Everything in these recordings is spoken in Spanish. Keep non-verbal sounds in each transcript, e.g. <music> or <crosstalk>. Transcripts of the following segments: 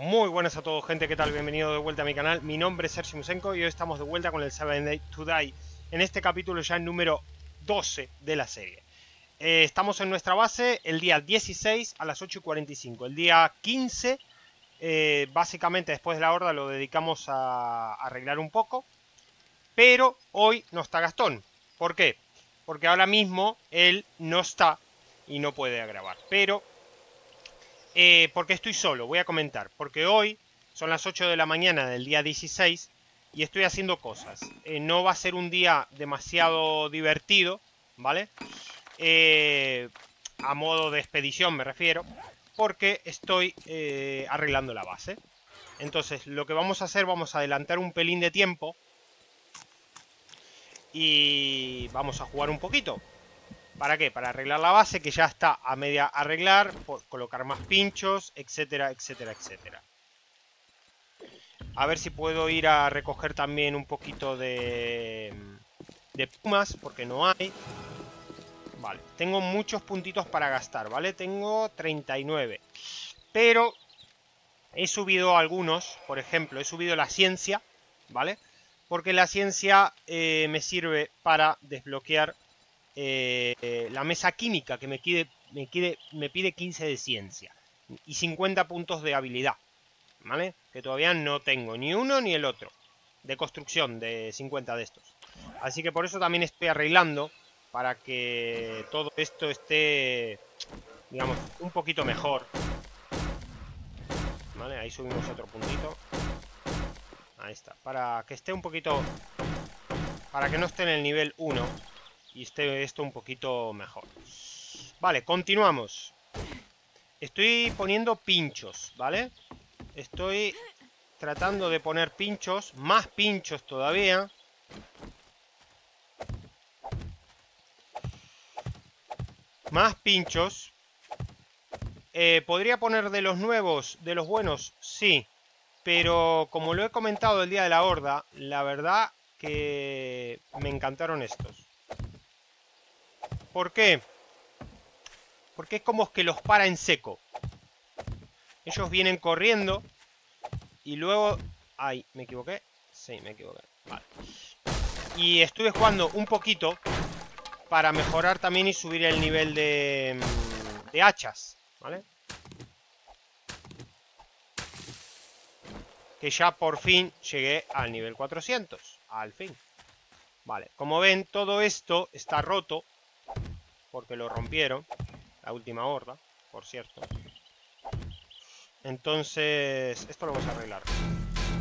Muy buenas a todos gente, ¿qué tal? Bienvenido de vuelta a mi canal, mi nombre es Sergio Musenko y hoy estamos de vuelta con el 7 Day to Die En este capítulo ya el número 12 de la serie. Eh, Estamos en nuestra base el día 16 a las 8 y 45 El día 15, eh, básicamente después de la horda lo dedicamos a arreglar un poco Pero hoy no está Gastón, ¿por qué? Porque ahora mismo él no está y no puede grabar. Pero eh, porque estoy solo, voy a comentar. Porque hoy son las 8 de la mañana del día 16 y estoy haciendo cosas. Eh, no va a ser un día demasiado divertido, ¿vale? Eh, a modo de expedición me refiero. Porque estoy arreglando la base. Entonces, lo que vamos a hacer, vamos a adelantar un pelín de tiempo. Y vamos a jugar un poquito. ¿Para qué? Para arreglar la base que ya está a media arreglar, colocar más pinchos, etcétera, etcétera, etcétera. A ver si puedo ir a recoger también un poquito de, de pumas, porque no hay. Vale, tengo muchos puntitos para gastar, ¿vale? Tengo 39. Pero he subido algunos, por ejemplo, he subido la ciencia, ¿vale? Porque la ciencia eh, me sirve para desbloquear eh, la mesa química que me, me, me pide 15 de ciencia y 50 puntos de habilidad, ¿vale? Que todavía no tengo ni uno ni el otro de construcción de 50 de estos. Así que por eso también estoy arreglando para que todo esto esté, digamos, un poquito mejor. ¿Vale? Ahí subimos otro puntito. Ahí está. Para que esté un poquito... Para que no esté en el nivel 1 y esté esto un poquito mejor. Vale, continuamos. Estoy poniendo pinchos, ¿vale? Estoy tratando de poner pinchos, más pinchos todavía. Más pinchos. Eh, ¿Podría poner de los nuevos, de los buenos? Sí. Pero como lo he comentado el día de la horda, la verdad que me encantaron estos. ¿Por qué? Porque es como que los para en seco. Ellos vienen corriendo y luego... Ay, ¿me equivoqué? Sí, me equivoqué. Vale. Y estuve jugando un poquito para mejorar también y subir el nivel de, mm, de hachas, ¿vale? Que ya por fin llegué al nivel 400. Al fin. Vale, como ven, todo esto está roto porque lo rompieron. La última horda, por cierto. Entonces, esto lo vamos a arreglar.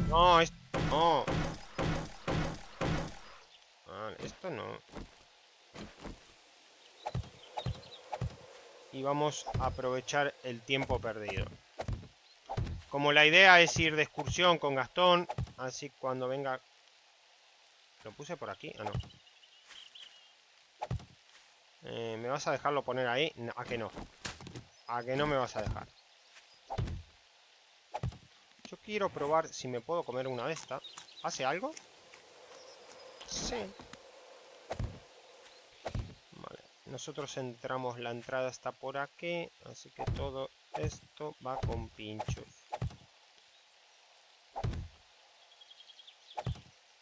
No, esto no. esto no. Y vamos a aprovechar el tiempo perdido. Como la idea es ir de excursión con Gastón, así cuando venga... ¿Lo puse por aquí? Ah, no. Eh, ¿Me vas a dejarlo poner ahí? ¿A que no? ¿A que no me vas a dejar? Yo quiero probar si me puedo comer una de estas. ¿Hace algo? Sí. Vale. Nosotros entramos, la entrada está por aquí. Así que todo esto va con pinchos.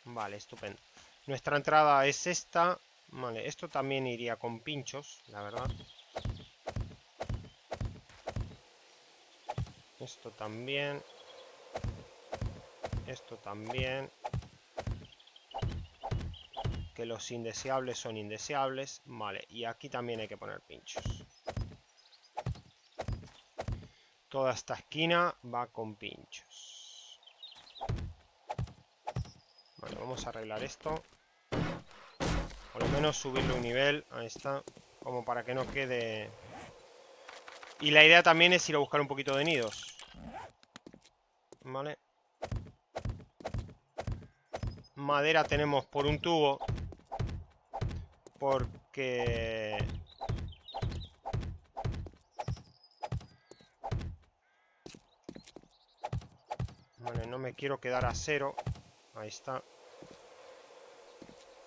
Vale, estupendo. Nuestra entrada es esta. Vale, esto también iría con pinchos, la verdad. Esto también. Esto también. Que los indeseables son indeseables. Vale, y aquí también hay que poner pinchos. Toda esta esquina va con pinchos. Vale, vamos a arreglar esto. Por lo menos subirle un nivel. Ahí está. Como para que no quede... Y la idea también es ir a buscar un poquito de nidos. Vale. Madera tenemos por un tubo. Porque... Vale, no me quiero quedar a cero. Ahí está.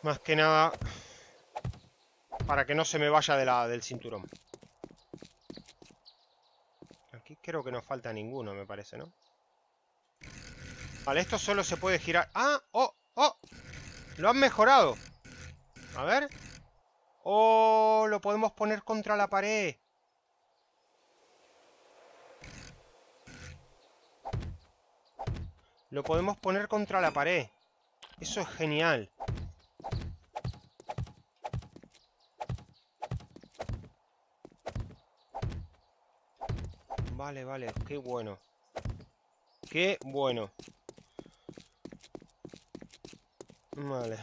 Más que nada para que no se me vaya de la, del cinturón. Aquí creo que no falta ninguno, me parece, ¿no? Vale, esto solo se puede girar. ¡Ah! ¡Oh! ¡Oh! Lo han mejorado. A ver. ¡Oh! Lo podemos poner contra la pared. Lo podemos poner contra la pared. Eso es genial. Vale, vale, qué bueno. Qué bueno. Vale.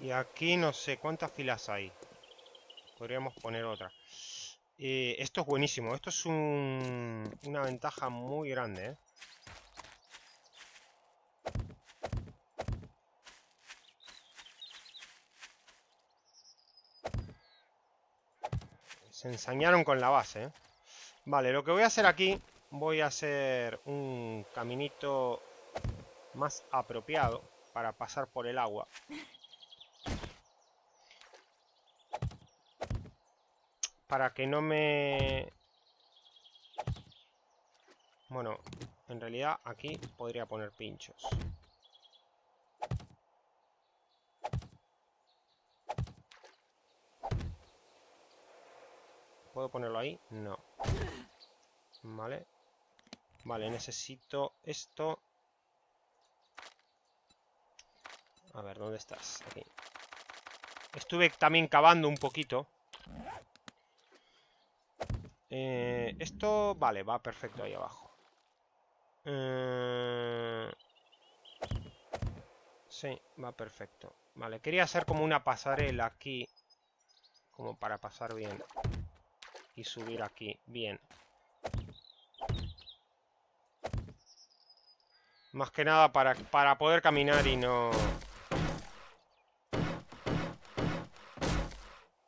Y aquí no sé cuántas filas hay. Podríamos poner otra. Eh, esto es buenísimo. Esto es una ventaja muy grande, ¿eh? Se ensañaron con la base, ¿eh? Vale, lo que voy a hacer aquí... Voy a hacer un caminito más apropiado para pasar por el agua. Para que no me... Bueno, en realidad aquí podría poner pinchos. ¿Puedo ponerlo ahí? No. Vale. Vale, necesito esto. A ver, ¿dónde estás? Aquí. Estuve también cavando un poquito. Eh, esto, vale, va perfecto ahí abajo. Eh, sí, va perfecto. Vale, quería hacer como una pasarela aquí. Como para pasar bien. Y subir aquí, bien. Más que nada para, para poder caminar y no...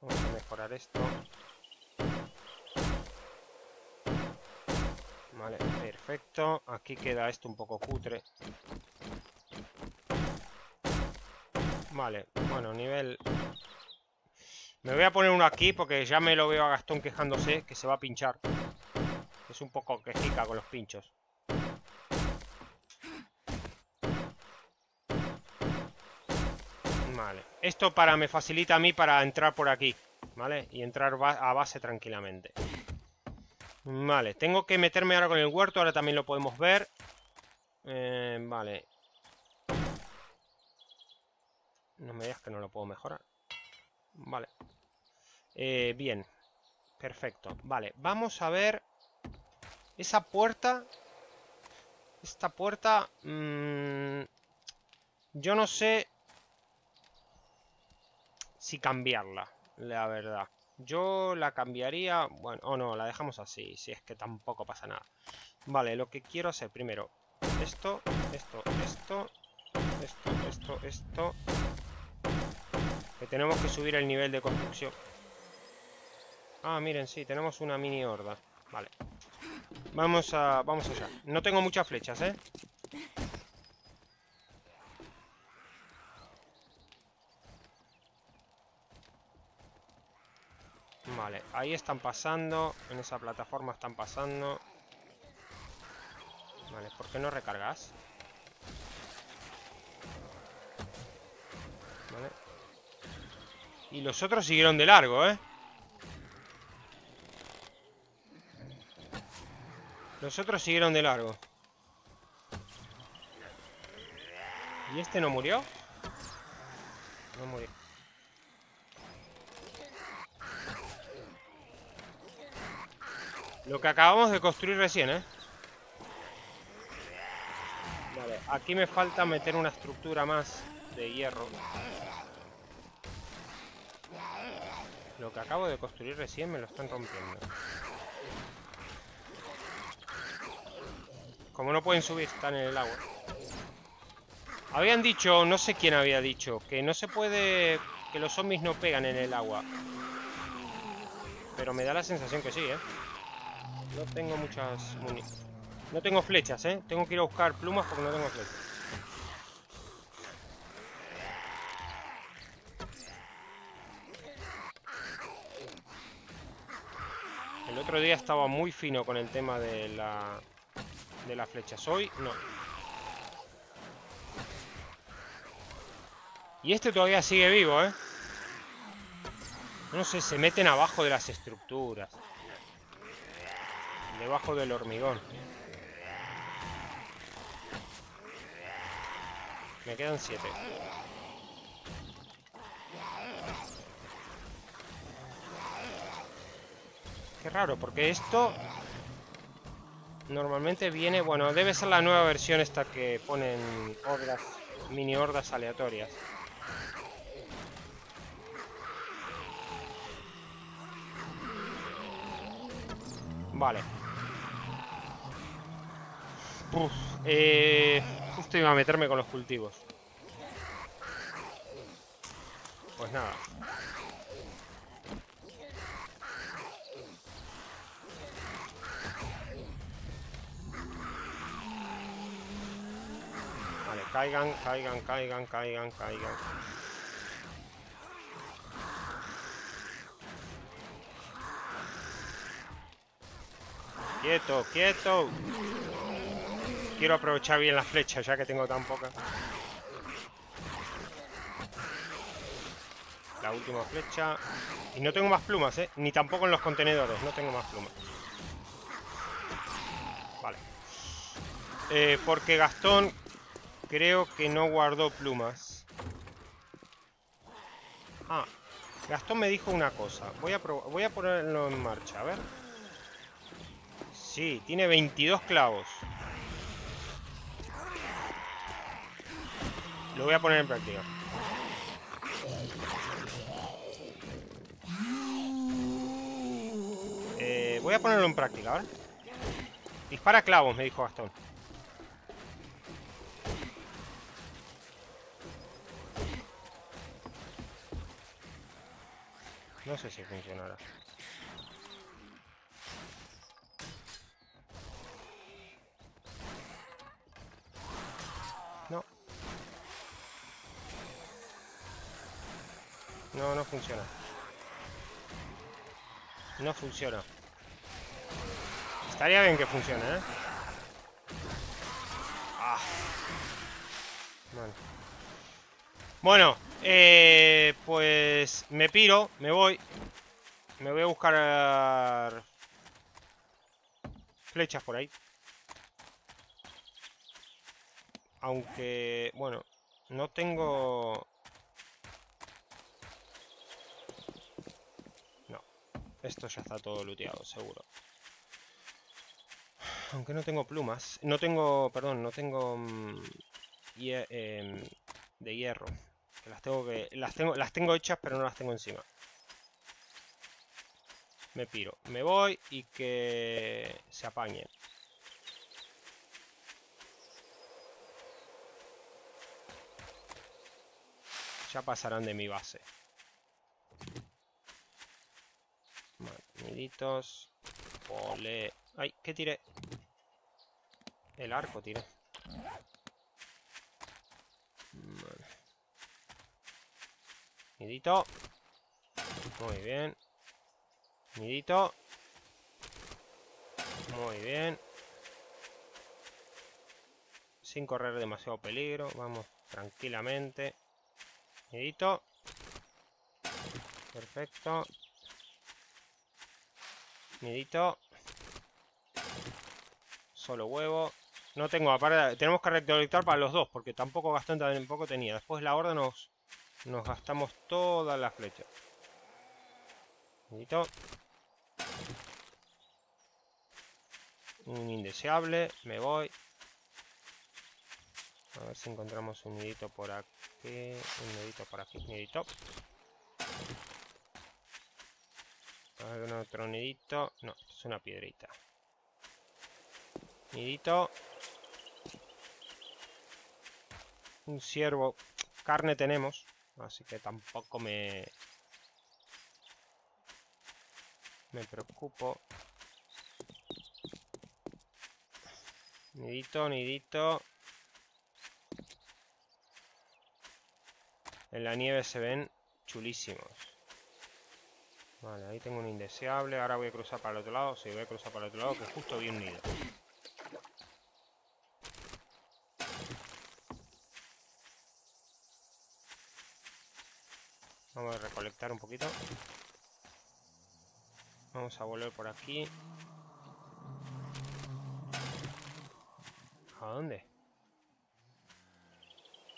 Vamos a mejorar esto. Vale, perfecto. Aquí queda esto un poco cutre. Vale, bueno, nivel... Me voy a poner uno aquí porque ya me lo veo a Gastón quejándose que se va a pinchar. Es un poco quejica con los pinchos. Esto para me facilita a mí para entrar por aquí. ¿Vale? Y entrar a base tranquilamente. Vale. Tengo que meterme ahora con el huerto. Ahora también lo podemos ver. Eh, vale. No me digas que no lo puedo mejorar. Vale. Eh, bien. Perfecto. Vale. Vamos a ver... Esa puerta... Esta puerta... Mmm, yo no sé si cambiarla, la verdad. Yo la cambiaría, bueno, o no, la dejamos así, si es que tampoco pasa nada. Vale, lo que quiero hacer primero, esto, esto, esto, esto, esto, esto. Que tenemos que subir el nivel de construcción. Ah, miren, sí, tenemos una mini horda. Vale. Vamos a, vamos allá. No tengo muchas flechas, ¿eh? Vale, ahí están pasando. En esa plataforma están pasando. Vale, ¿por qué no recargas? Vale. Y los otros siguieron de largo, ¿eh? Los otros siguieron de largo. ¿Y este no murió? No murió. Lo que acabamos de construir recién, ¿eh? Vale, aquí me falta meter una estructura más de hierro. Lo que acabo de construir recién me lo están rompiendo. Como no pueden subir, están en el agua. Habían dicho, no sé quién había dicho, que no se puede... Que los zombies no pegan en el agua. Pero me da la sensación que sí, ¿eh? No tengo muchas No tengo flechas, ¿eh? Tengo que ir a buscar plumas porque no tengo flechas. El otro día estaba muy fino con el tema de la... de las flechas. Hoy no. Y este todavía sigue vivo, ¿eh? No sé, se meten abajo de las estructuras. Debajo del hormigón. Me quedan siete. Qué raro, porque esto... Normalmente viene... Bueno, debe ser la nueva versión esta que ponen hordas, mini hordas aleatorias. Vale. Uf, eh, justo iba a meterme con los cultivos. Pues nada. Vale, caigan, caigan, caigan, caigan, caigan. Quieto, quieto. Quiero aprovechar bien las flechas, ya que tengo tan pocas. La última flecha. Y no tengo más plumas, ¿eh? Ni tampoco en los contenedores, no tengo más plumas. Vale. Eh, porque Gastón creo que no guardó plumas. Ah, Gastón me dijo una cosa. Voy a, voy a ponerlo en marcha, a ver. Sí, tiene 22 clavos. Lo voy a poner en práctica. Eh, voy a ponerlo en práctica, ¿vale? Dispara clavos, me dijo Gastón. No sé si funcionará. No, no funciona. No funciona. Estaría bien que funcione, ¿eh? Ah. Bueno, eh, pues me piro, me voy. Me voy a buscar flechas por ahí. Aunque, bueno, no tengo Esto ya está todo looteado, seguro. Aunque no tengo plumas. No tengo, perdón, no tengo mm, em, de hierro. las tengo que. Las tengo, las tengo hechas, pero no las tengo encima. Me piro. Me voy y que se apañen. Ya pasarán de mi base. Niditos. Ole. ¡Ay! ¿Qué tiré? El arco tiré. Vale. Nidito. Muy bien. Nidito. Muy bien. Sin correr demasiado peligro. Vamos tranquilamente. Nidito. Perfecto. Nidito. Solo huevo. No tengo, aparte, tenemos que recolectar para los dos, porque tampoco Gastón poco tenía. Después la horda nos, nos gastamos todas las flechas. Nidito. Un indeseable. Me voy. A ver si encontramos un nidito por aquí. Un nidito por aquí. Nidito. ¿Algún otro nidito? No, es una piedrita. Nidito. Un ciervo. Carne tenemos. Así que tampoco me... Me preocupo. Nidito, nidito. En la nieve se ven chulísimos. Vale, ahí tengo un indeseable. Ahora voy a cruzar para el otro lado. Sí, voy a cruzar para el otro lado, que justo vi un nido. Vamos a recolectar un poquito. Vamos a volver por aquí. ¿A dónde?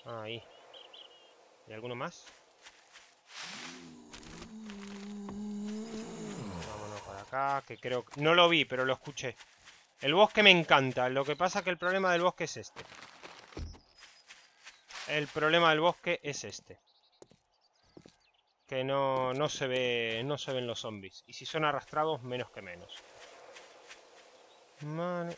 Ah, ahí. ¿Y alguno más? Que creo... No lo vi, pero lo escuché. El bosque me encanta. Lo que pasa que el problema del bosque es este. El problema del bosque es este. Que no, no se ve. No se ven los zombies. Y si son arrastrados, menos que menos. Vale.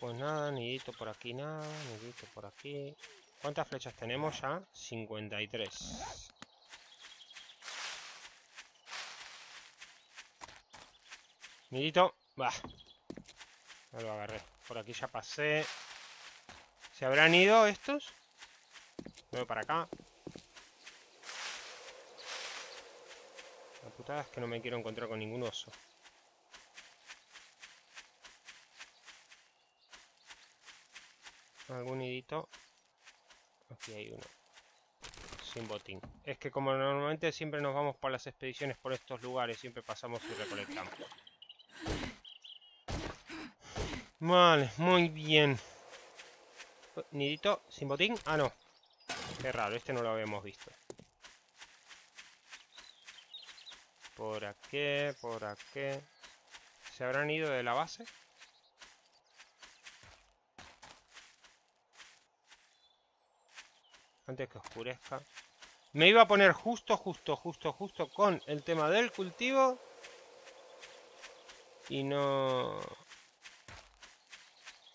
Pues nada, nidito por aquí, nada, nidito por aquí. ¿Cuántas flechas tenemos ya? 53. Nidito, va. No lo agarré. Por aquí ya pasé. ¿Se habrán ido estos? Voy para acá. La putada es que no me quiero encontrar con ningún oso. Algún nidito. Aquí hay uno. Sin botín. Es que como normalmente siempre nos vamos por las expediciones por estos lugares, siempre pasamos y recolectamos. Vale, muy bien. Nidito, sin botín. Ah, no. Qué raro, este no lo habíamos visto. Por aquí, por aquí. ¿Se habrán ido de la base? Antes que oscurezca. Me iba a poner justo, justo, justo, justo con el tema del cultivo. Y no...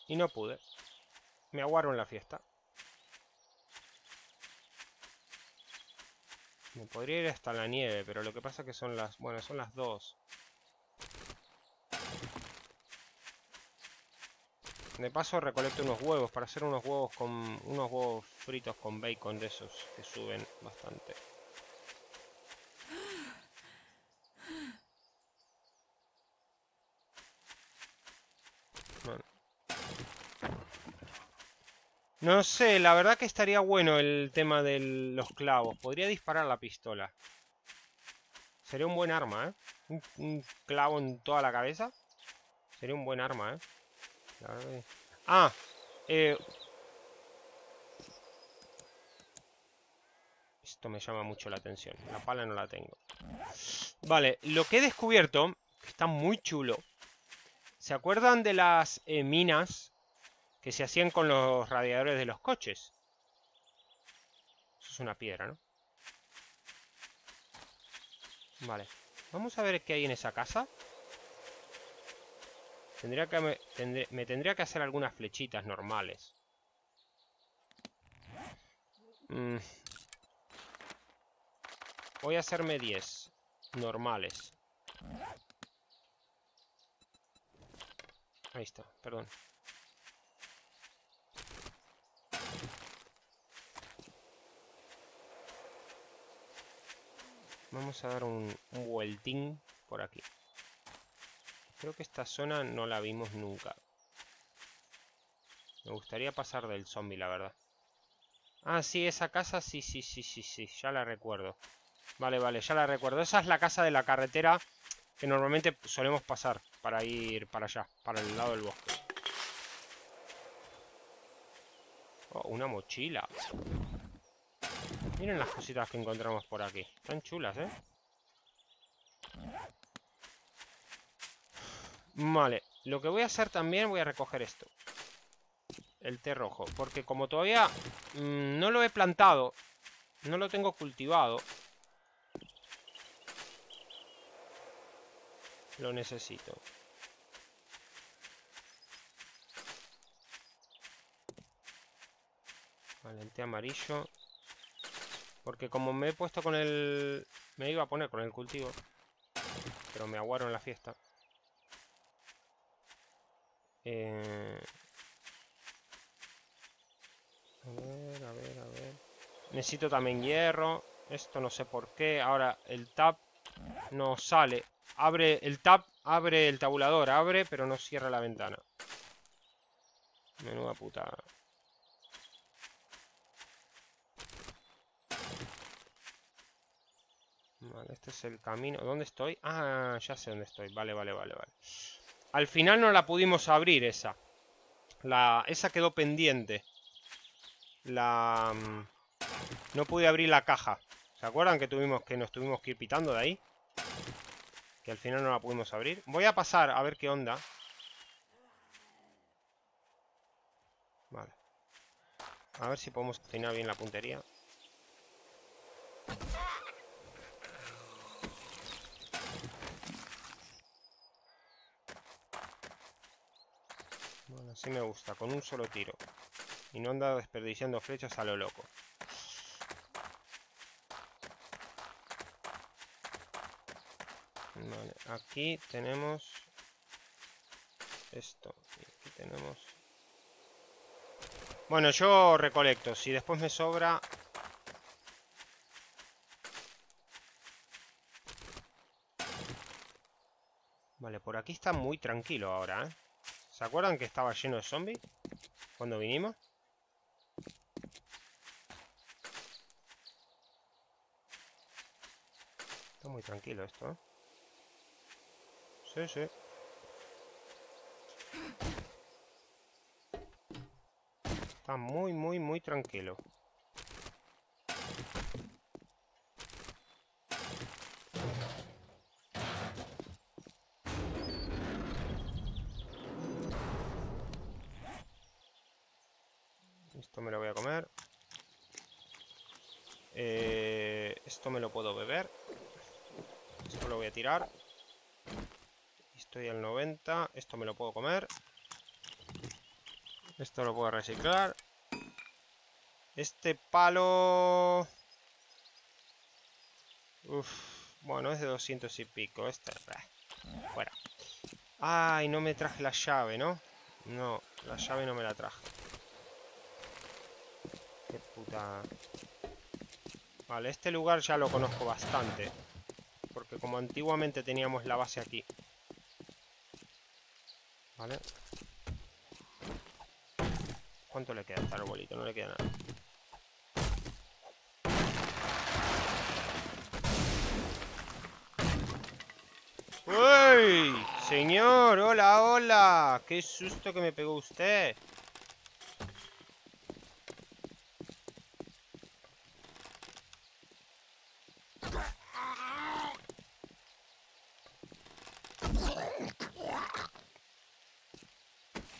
Y no pude. Me aguaron la fiesta. Me podría ir hasta la nieve, pero lo que pasa que son las... Bueno, son las dos. De paso recolecto unos huevos para hacer unos huevos con... Unos huevos fritos con bacon de esos que suben bastante. No sé, la verdad que estaría bueno el tema de los clavos. Podría disparar la pistola. Sería un buen arma, ¿eh? Un, clavo en toda la cabeza. Sería un buen arma, ¿eh? Ah, eh... Esto me llama mucho la atención. La pala no la tengo. Vale, lo que he descubierto, que está muy chulo. ¿Se acuerdan de las eh, minas que se hacían con los radiadores de los coches. Eso es una piedra, ¿no? Vale. Vamos a ver qué hay en esa casa. Tendría que me, me tendría que hacer algunas flechitas normales. Mm. Voy a hacerme 10 normales. Ahí está, perdón. Vamos a dar un, vueltín por aquí. Creo que esta zona no la vimos nunca. Me gustaría pasar del zombie, la verdad. Ah, sí, esa casa, sí, sí, sí, sí, sí, ya la recuerdo. Vale, vale, ya la recuerdo. Esa es la casa de la carretera que normalmente solemos pasar para ir para allá, para el lado del bosque. Oh, una mochila. Miren las cositas que encontramos por aquí. Están chulas, ¿eh? Vale. Lo que voy a hacer también, voy a recoger esto. El té rojo. Porque como todavía mm, no lo he plantado, no lo tengo cultivado, lo necesito. Vale, el té amarillo. Porque como me he puesto con el... Me iba a poner con el cultivo. Pero me aguaron la fiesta. Eh... A ver, a ver, a ver. Necesito también hierro. Esto no sé por qué. Ahora el tab no sale. Abre el tab, abre el tabulador, abre, pero no cierra la ventana. Menuda puta. Vale, este es el camino. ¿Dónde estoy? Ah, ya sé dónde estoy. Vale, vale, vale, vale. Al final no la pudimos abrir esa. La, esa quedó pendiente. La... Mm, no pude abrir la caja. ¿Se acuerdan que tuvimos que nos tuvimos que ir pitando de ahí? Que al final no la pudimos abrir. Voy a pasar a ver qué onda. Vale. A ver si podemos tener bien la puntería. Bueno, así me gusta, con un solo tiro. Y no anda desperdiciando flechas a lo loco. Vale, aquí tenemos esto. Y aquí tenemos... Bueno, yo recolecto. Si después me sobra... Vale, por aquí está muy tranquilo ahora, ¿eh? ¿Se acuerdan que estaba lleno de zombies? Cuando vinimos. Está muy tranquilo esto, ¿eh? Sí, sí. Está muy, muy, muy tranquilo. Esto me lo voy a comer. Eh, esto me lo puedo beber. Esto lo voy a tirar. Estoy al 90. Esto me lo puedo comer. Esto lo puedo reciclar. Este palo... Uf, bueno, es de 200 y pico. Este... Fuera. Ay, no me traje la llave, ¿no? No, la llave no me la traje. Qué puta... Vale, este lugar ya lo conozco bastante. Porque como antiguamente teníamos la base aquí. ¿Cuánto le queda a este arbolito? No le queda nada. ¡Uy! Señor, hola, hola. Qué susto que me pegó usted.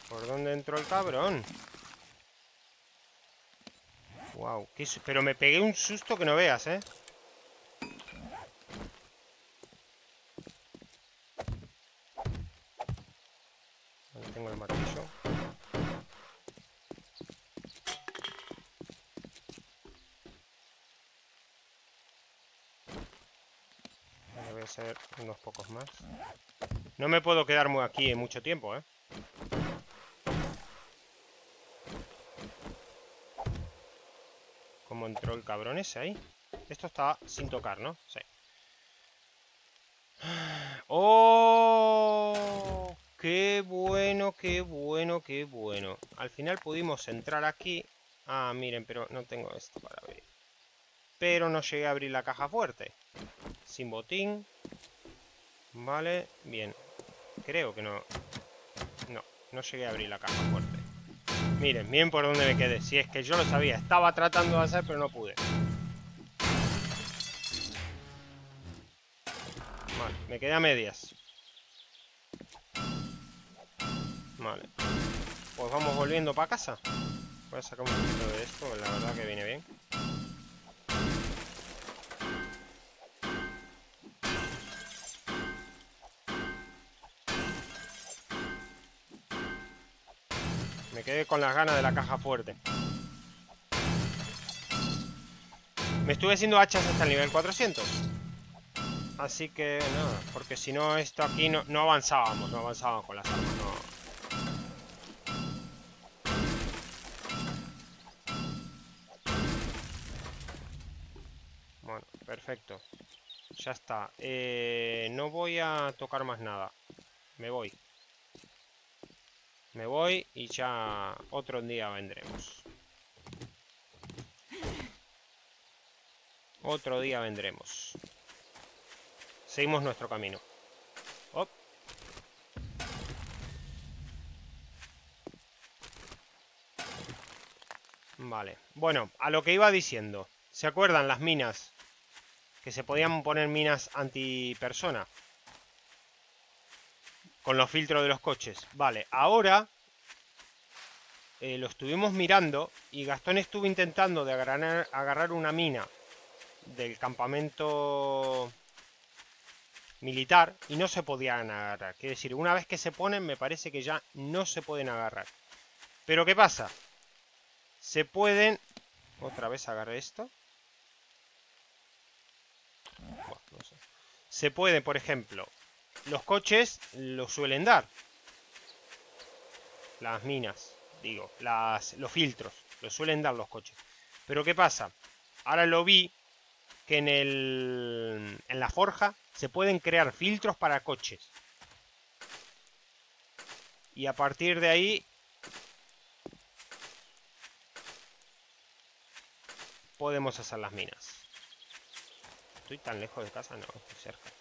¿Por dónde entró el cabrón? Wow, pero me pegué un susto que no veas, ¿eh? Tengo el martillo. Ahora voy a hacer unos pocos más. No me puedo quedar aquí en mucho tiempo, ¿eh? Cabrón ese ahí? Esto está sin tocar, ¿no? Sí. ¡Oh! ¡Qué bueno, qué bueno, qué bueno! Al final pudimos entrar aquí. Ah, miren, pero no tengo esto para abrir. Pero no llegué a abrir la caja fuerte. Sin botín. Vale, bien. Creo que no... No, no llegué a abrir la caja fuerte. Miren, miren por dónde me quedé. Si es que yo lo sabía. Estaba tratando de hacer, pero no pude. Vale, me quedé a medias. Vale. Pues vamos volviendo para casa. Voy a sacar un poquito de esto, la verdad que viene bien. Quedé con las ganas de la caja fuerte. Me estuve haciendo hachas hasta el nivel 400. Así que nada, porque si no esto aquí no, no avanzábamos, no avanzábamos con las armas, Bueno, perfecto. Ya está. Eh, no voy a tocar más nada. Me voy. Me voy y ya otro día vendremos. Otro día vendremos. seguimos nuestro camino. Vale. Bueno, a lo que iba diciendo. ¿Se acuerdan las minas? Que se podían poner minas antipersona. Con los filtros de los coches. Vale, ahora... Eh, lo estuvimos mirando y Gastón estuvo intentando de agarrar, una mina del campamento militar y no se podían agarrar. Quiere decir, una vez que se ponen me parece que ya no se pueden agarrar. Pero ¿qué pasa? Se pueden... Otra vez agarré esto. Se puede, por ejemplo, los coches lo suelen dar. Las minas, digo, las, los filtros, lo suelen dar los coches. Pero ¿qué pasa? Ahora lo vi que en, el, en la forja se pueden crear filtros para coches. Y a partir de ahí podemos hacer las minas. ¿Estoy tan lejos de casa? No, estoy cerca.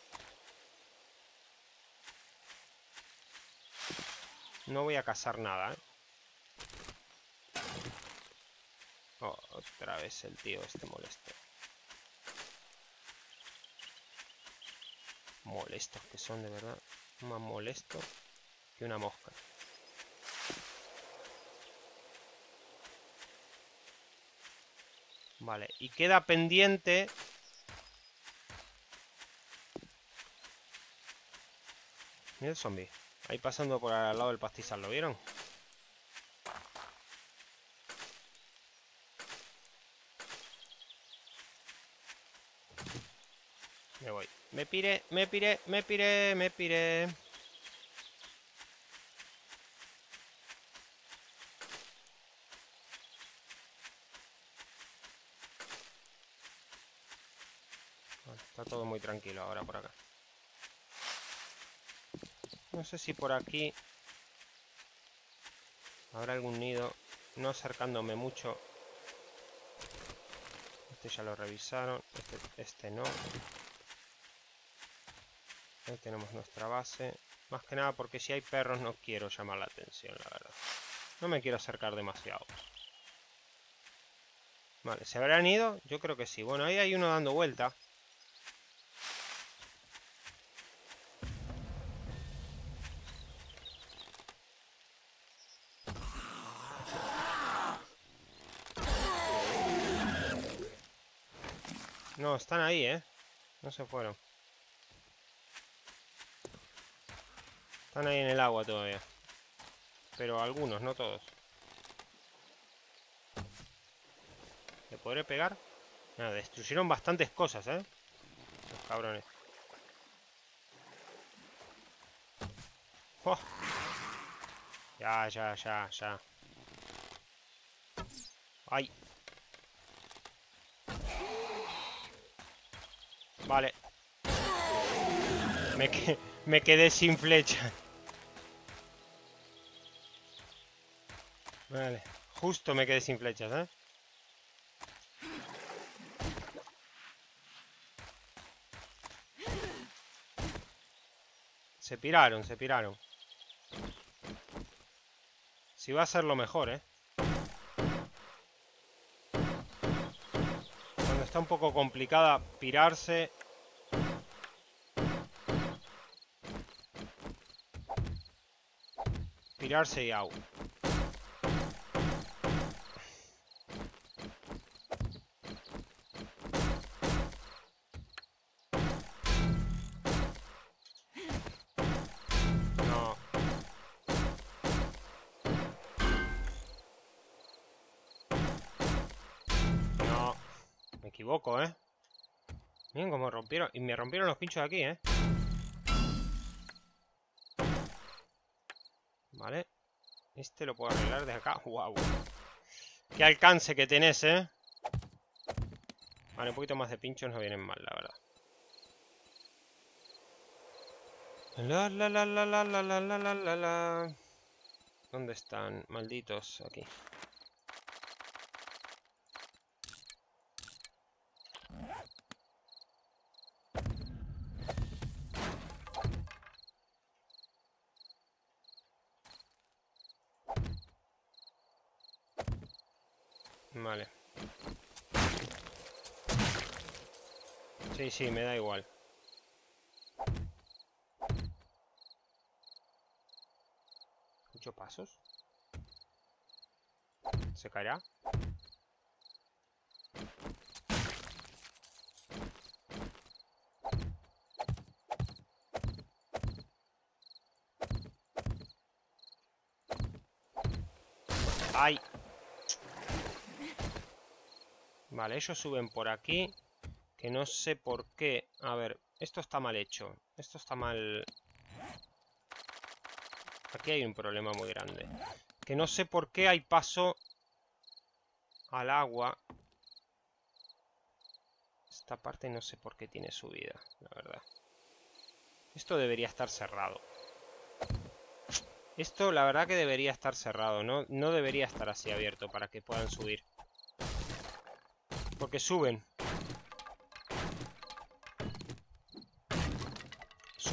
No voy a cazar nada, ¿eh? otra vez el tío este molesto. Molestos que son, de verdad. Más molesto que una mosca. Vale, y queda pendiente... Mira el zombie. Ahí pasando por al lado del pastizal, ¿lo vieron? Me voy. Me pire, me pire, me pire, me pire. está todo muy tranquilo ahora por acá. No sé si por aquí habrá algún nido. No acercándome mucho. Este ya lo revisaron. Este, este no. Ahí tenemos nuestra base. Más que nada porque si hay perros no quiero llamar la atención, la verdad. No me quiero acercar demasiado. Vale, ¿se habrán ido? Yo creo que sí. Bueno, ahí hay uno dando vuelta. Están ahí, ¿eh? No se fueron. Están ahí en el agua todavía. Pero algunos, no todos. ¿Le podré pegar? Nada, destruyeron bastantes cosas, ¿eh? Los cabrones. ¡Oh! Ya, ya, ya, ya. ¡Ay! Vale. Me, me quedé sin flecha. Vale. Justo me quedé sin flechas, ¿eh? Se piraron, se piraron. Si va a ser lo mejor, ¿eh? Está un poco complicada pirarse Tirarse y au. Y me rompieron los pinchos de aquí, ¿eh? Vale. Este lo puedo arreglar de acá. <laughs> ¡Wow! ¡Qué alcance que tenés, eh! Vale, un poquito más de pinchos no vienen mal, la verdad. La la la la la la la la la ¿Dónde están? Malditos, aquí. Vale. Sí, me da igual. ¿Ocho pasos? ¿Se caerá? ¡Ay! Vale, ellos suben por aquí. Que no sé por qué. A ver, esto está mal hecho. Esto está mal... Aquí hay un problema muy grande. Que no sé por qué hay paso al agua. Esta parte no sé por qué tiene subida, la verdad. Esto debería estar cerrado. Esto la verdad que debería estar cerrado, ¿no? No debería estar así abierto para que puedan subir. Porque suben.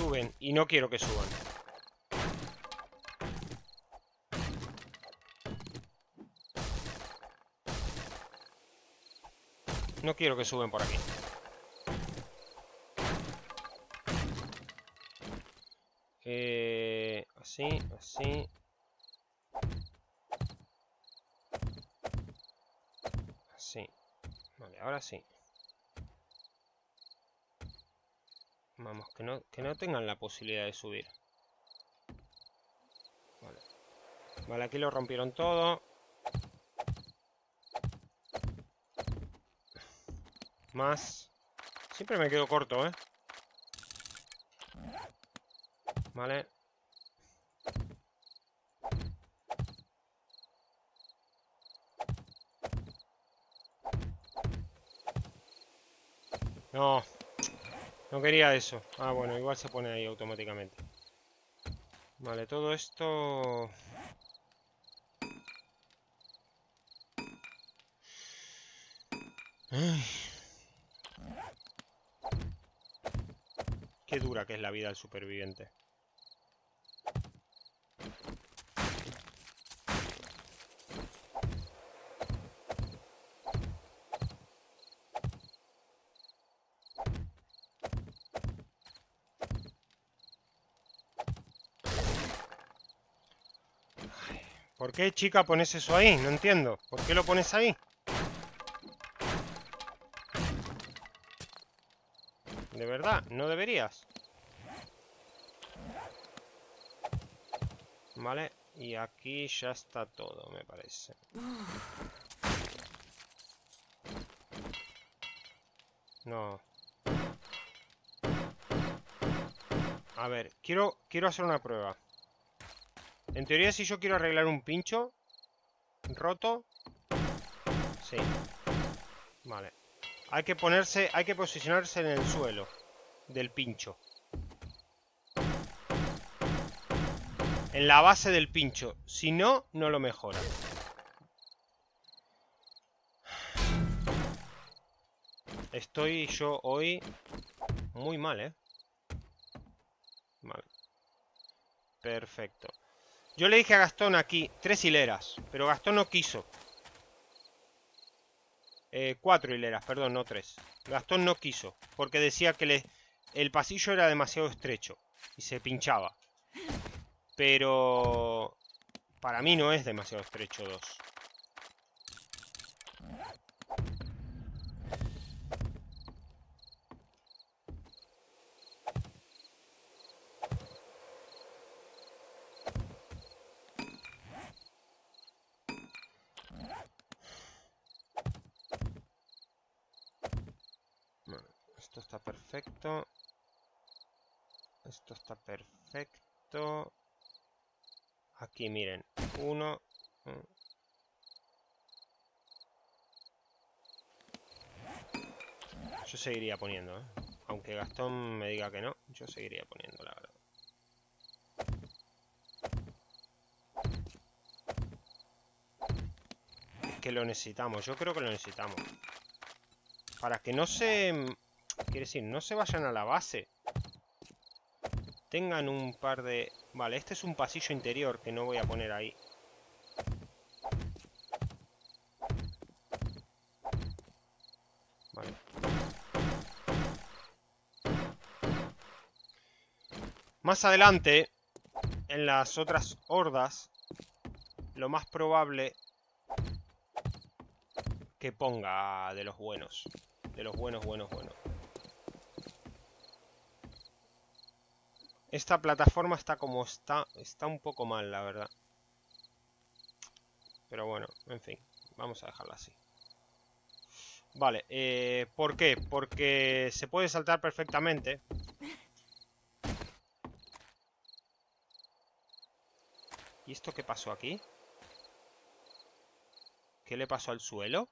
Suben y no quiero que suban. No quiero que suben por aquí. Eh, así, así. Así. Vale, ahora sí. Vamos, que no, que no tengan la posibilidad de subir. Vale. Vale, aquí lo rompieron todo. Más. Siempre me quedo corto, ¿eh? Vale. No. No quería eso. Ah, bueno, igual se pone ahí automáticamente. Vale, todo esto... Qué dura que es la vida del superviviente. ¿Por qué, chica, pones eso ahí? No entiendo. ¿Por qué lo pones ahí? De verdad, no deberías. Vale, y aquí ya está todo, me parece. No. A ver, quiero, quiero hacer una prueba. En teoría, si yo quiero arreglar un pincho roto... Sí. Vale. Hay que ponerse, hay que posicionarse en el suelo del pincho. En la base del pincho. Si no, no lo mejora. Estoy yo hoy muy mal, ¿eh? Vale. Perfecto. Yo le dije a Gastón aquí tres hileras, pero Gastón no quiso. Eh, cuatro hileras, perdón, no tres. Gastón no quiso, porque decía que le, el pasillo era demasiado estrecho y se pinchaba. Pero para mí no es demasiado estrecho dos. Esto está perfecto. Esto está perfecto. Aquí, miren. Uno. Yo seguiría poniendo, ¿eh? Aunque Gastón me diga que no, yo seguiría poniendo, la verdad. que lo necesitamos, yo creo que lo necesitamos. Para que no se Quiere decir, no se vayan a la base. Tengan un par de... Vale, este es un pasillo interior que no voy a poner ahí. Vale. Más adelante, en las otras hordas, lo más probable que ponga de los buenos. De los buenos, buenos, buenos. Esta plataforma está como está. Está un poco mal, la verdad. Pero bueno, en fin. Vamos a dejarla así. Vale, eh, ¿por qué? Porque se puede saltar perfectamente. ¿Y esto qué pasó aquí? ¿Qué le pasó al suelo?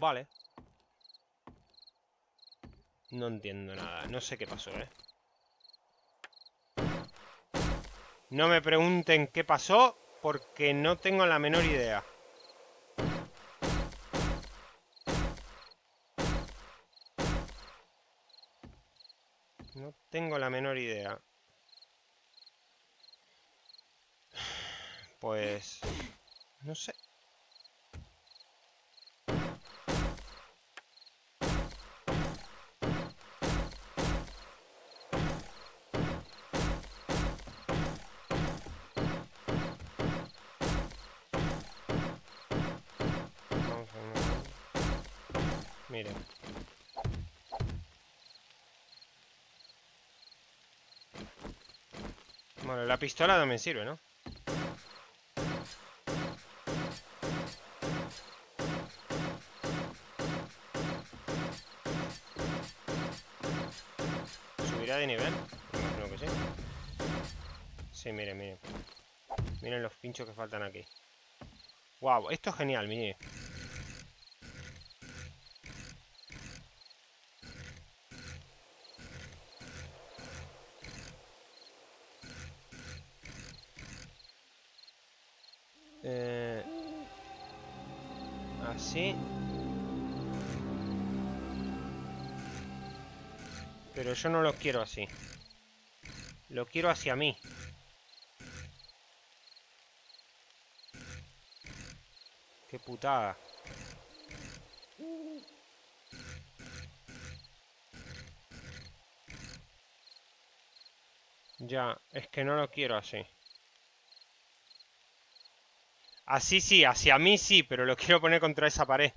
Vale. No entiendo nada. No sé qué pasó, ¿eh? No me pregunten qué pasó, porque no tengo la menor idea. La pistola también sirve, ¿no? ¿Subirá de nivel? Imagino que sí. Sí, miren, miren. Miren los pinchos que faltan aquí. Wow, esto es genial, miren. Yo no lo quiero así. Lo quiero hacia mí. Qué putada. Ya, es que no lo quiero así. Así sí, hacia mí sí, pero lo quiero poner contra esa pared.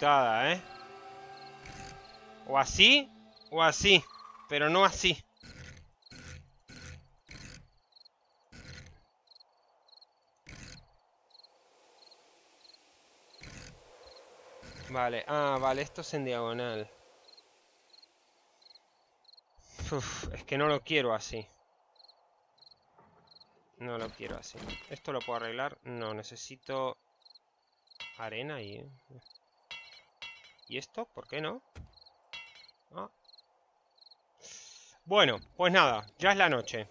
¿Eh? O así, o así. Pero no así. Vale, ah, vale, esto es en diagonal. Es que no lo quiero así. No lo quiero así. ¿Esto lo puedo arreglar? No, necesito arena y... ¿Y esto? ¿Por qué no? Ah. Bueno, pues nada, ya es la noche.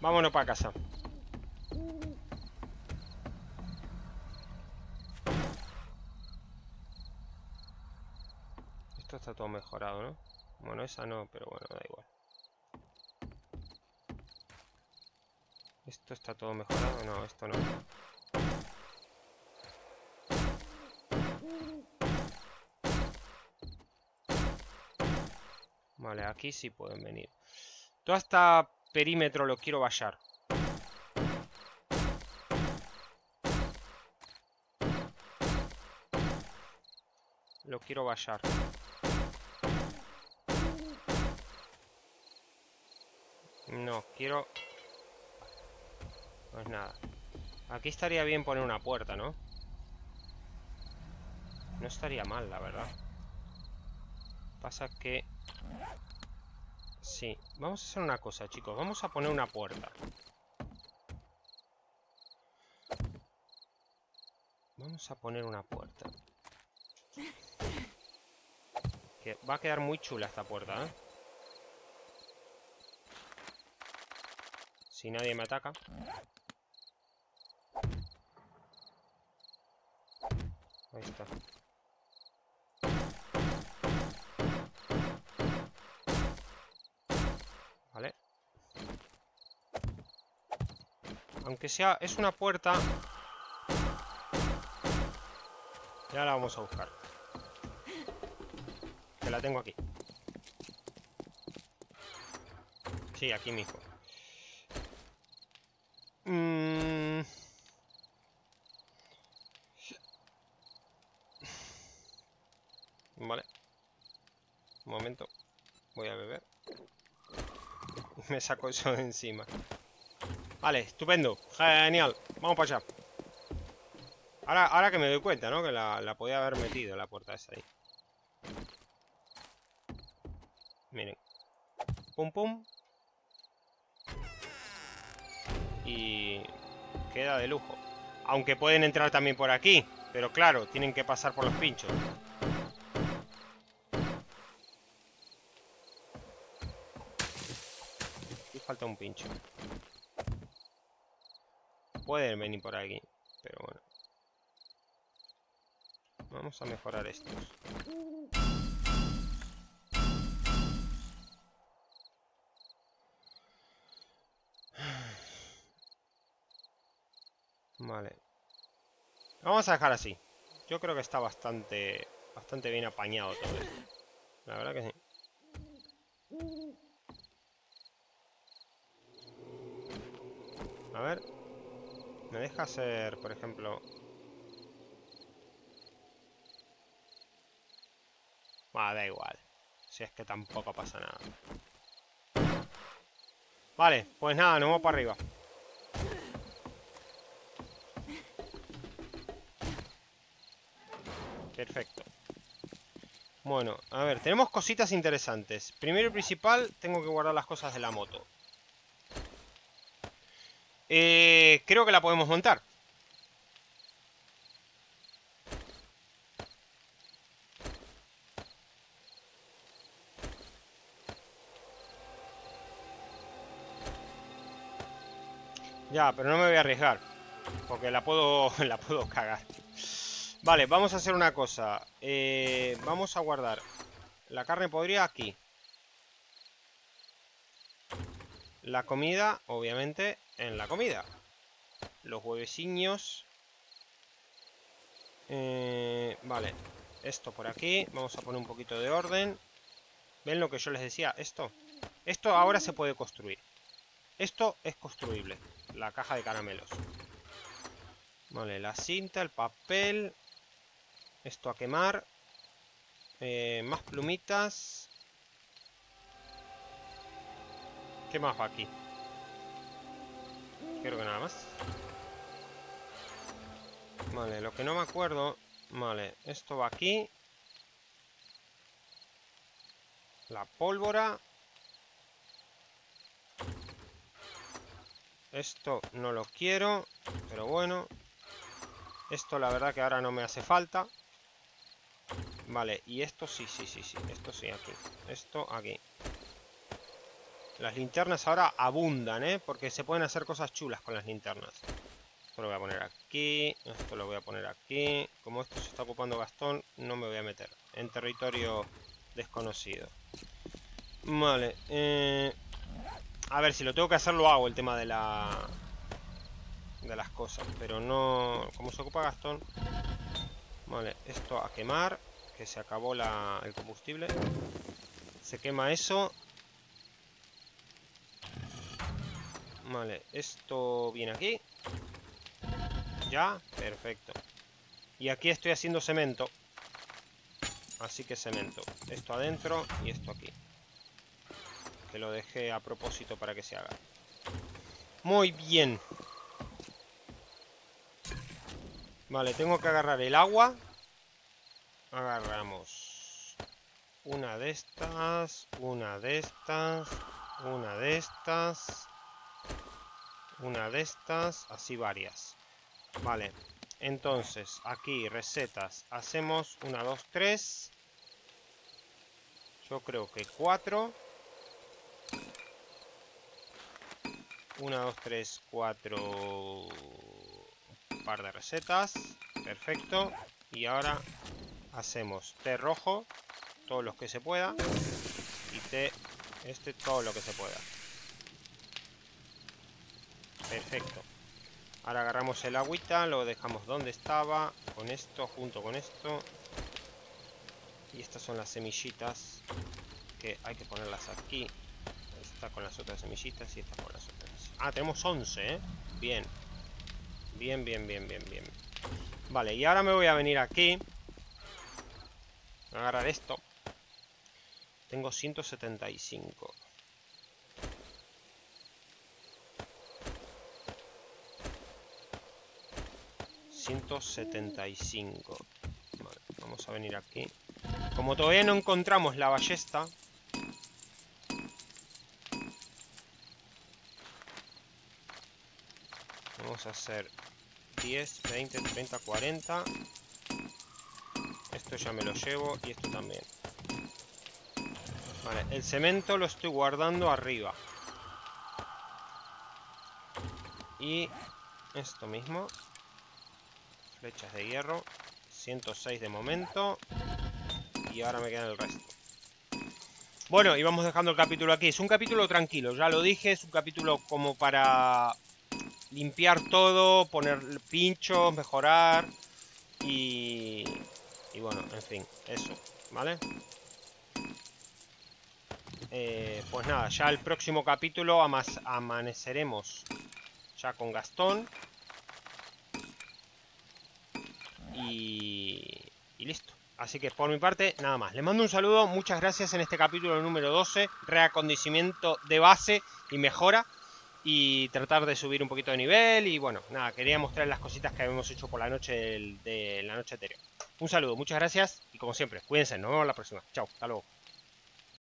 Vámonos para casa. Esto está todo mejorado, ¿no? Bueno, esa no, pero bueno, da igual. ¿Esto está todo mejorado? No, esto no. Vale, aquí sí pueden venir. Todo este perímetro lo quiero vallar. Lo quiero vallar. No, quiero... Pues nada. Aquí estaría bien poner una puerta, ¿no? No estaría mal, la verdad. Pasa que... Sí, vamos a hacer una cosa, chicos. Vamos a poner una puerta. Vamos a poner una puerta. Que va a quedar muy chula esta puerta, ¿eh? Si nadie me ataca. Ahí está. Aunque sea... Es una puerta... Ya la vamos a buscar. Que la tengo aquí. Sí, aquí mismo. Mm. Vale. Un momento. Voy a beber. <laughs> Me saco eso de encima. Vale, estupendo. Genial. Vamos para allá. Ahora, ahora que me doy cuenta, ¿no? Que la, la podía haber metido la puerta esa ahí. Miren. Pum, pum. Y queda de lujo. Aunque pueden entrar también por aquí. Pero claro, tienen que pasar por los pinchos. Aquí falta un pincho. Pueden venir por aquí. Pero bueno. Vamos a mejorar estos. Vale. Vamos a dejar así. Yo creo que está bastante bastante bien apañado todo. La verdad que sí. A ver. Me deja hacer, por ejemplo... Va, da igual. Si es que tampoco pasa nada. Vale, pues nada, nos vamos para arriba. Perfecto. Bueno, a ver, tenemos cositas interesantes. Primero y principal, tengo que guardar las cosas de la moto. Eh, creo que la podemos montar. Ya, pero no me voy a arriesgar. Porque la puedo, <laughs> la puedo cagar. Vale, vamos a hacer una cosa. Eh, vamos a guardar la carne podría aquí. La comida, obviamente, en la comida. Los huevecillos. Eh, vale, esto por aquí. Vamos a poner un poquito de orden. ¿Ven lo que yo les decía? Esto. Esto ahora se puede construir. Esto es construible. La caja de caramelos. Vale, la cinta, el papel, esto a quemar. Eh, más plumitas. ¿Qué más va aquí? Creo que nada más. Vale, lo que no me acuerdo... Vale, esto va aquí. La pólvora. Esto no lo quiero, pero bueno. Esto la verdad que ahora no me hace falta. Vale, y esto sí, sí, sí, sí. Esto sí, aquí. Esto aquí. Las linternas ahora abundan, ¿eh? Porque se pueden hacer cosas chulas con las linternas. Esto lo voy a poner aquí. Esto lo voy a poner aquí. Como esto se está ocupando Gastón, no me voy a meter. En territorio desconocido. Vale. Eh... A ver, si lo tengo que hacer, lo hago. El tema de la... De las cosas. Pero no... Como se ocupa Gastón... Vale, esto a quemar que se acabó el combustible. Se quema eso. Vale, esto viene aquí. Ya, perfecto. Y aquí estoy haciendo cemento. Así que cemento. Esto adentro y esto aquí. Que lo dejé a propósito para que se haga. Muy bien. Vale, tengo que agarrar el agua agarramos una de estas, una de estas, una de estas, una de estas, así varias. Vale, entonces aquí recetas, hacemos una, dos, tres. Yo creo que cuatro. Una, dos, tres, cuatro. Un par de recetas. Perfecto. Y ahora hacemos té rojo. Todos los que se pueda. Y té este todo lo que se pueda. Perfecto. Ahora agarramos el agüita, lo dejamos donde estaba, con esto, junto con esto. Y estas son las semillitas que hay que ponerlas aquí. Esta con las otras semillitas y esta con las otras. Ah, tenemos 11, ¿eh? Bien. Bien, bien, bien, bien, bien. Vale, y ahora me voy a venir aquí. Voy a agarrar esto. Tengo 175. 175. Vale, vamos a venir aquí. Como todavía no encontramos la ballesta... Vamos a hacer 10, 20, 30, 40. Esto ya me lo llevo y esto también. Vale, el cemento lo estoy guardando arriba. Y esto mismo Flechas de hierro. 106 de momento. Y ahora me queda el resto. Bueno, y vamos dejando el capítulo aquí. Es un capítulo tranquilo, ya lo dije. Es un capítulo como para limpiar todo, poner pinchos, mejorar. Y, y bueno, en fin, eso, ¿vale? Eh, pues nada, ya el próximo capítulo amaneceremos ya con Gastón. Y, listo. Así que por mi parte, nada más. Les mando un saludo, muchas gracias en este capítulo número 12, reacondicimiento de base y mejora. Y tratar de subir un poquito de nivel. Y bueno, nada, quería mostrar las cositas que habíamos hecho por la noche de, la noche anterior. Un saludo, muchas gracias y como siempre, cuídense, nos vemos la próxima. Chao, hasta luego.